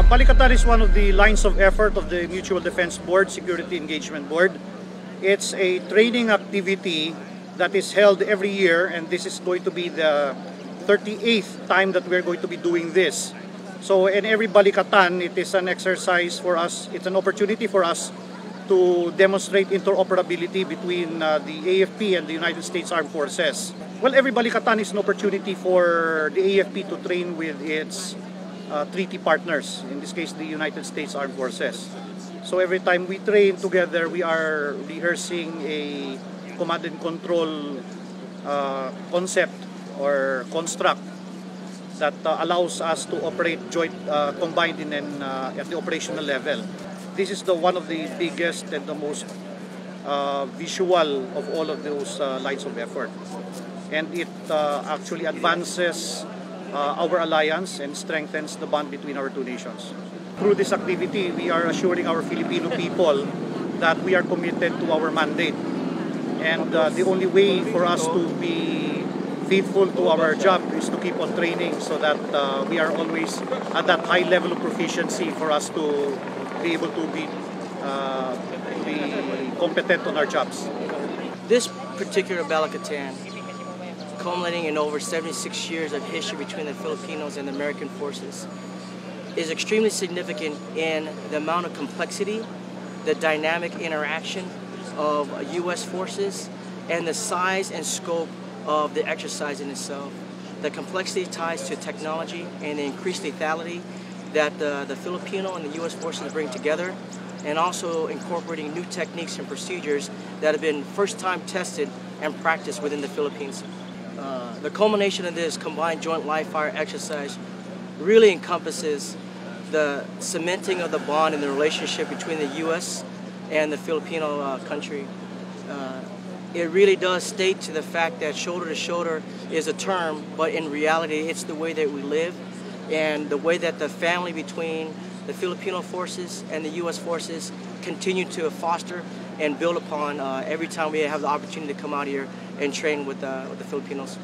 Balikatan is one of the lines of effort of the Mutual Defense Board, Security Engagement Board. It's a training activity that is held every year and this is going to be the 38th time that we're going to be doing this. So in every Balikatan, it is an exercise for us, it's an opportunity for us to demonstrate interoperability between uh, the AFP and the United States Armed Forces. Well, every Balikatan is an opportunity for the AFP to train with its uh, treaty partners, in this case the United States Armed Forces. So every time we train together, we are rehearsing a command and control uh, concept or construct that uh, allows us to operate joint uh, combined in an, uh, at the operational level. This is the one of the biggest and the most uh, visual of all of those uh, lines of effort. And it actually advances uh, our alliance and strengthens the bond between our two nations. Through this activity, we are assuring our Filipino people that we are committed to our mandate. And uh, the only way for us to be faithful to our job is to keep on training so that uh, we are always at that high level of proficiency for us to be able to be, uh, be competent on our jobs. This particular Balikatan, culminating in over 76 years of history between the Filipinos and the American forces, is extremely significant in the amount of complexity, the dynamic interaction of U.S. forces, and the size and scope of the exercise in itself. The complexity ties to technology and the increased lethality that the, the Filipino and the U.S. forces bring together, and also incorporating new techniques and procedures that have been first time tested and practiced within the Philippines. Uh, the culmination of this combined joint live fire exercise really encompasses the cementing of the bond and the relationship between the U.S. and the Filipino uh, country. Uh, it really does state to the fact that shoulder to shoulder is a term, but in reality, it's the way that we live and the way that the family between the Filipino forces and the U.S. forces continue to foster and build upon uh, every time we have the opportunity to come out here and train with, uh, with the Filipinos.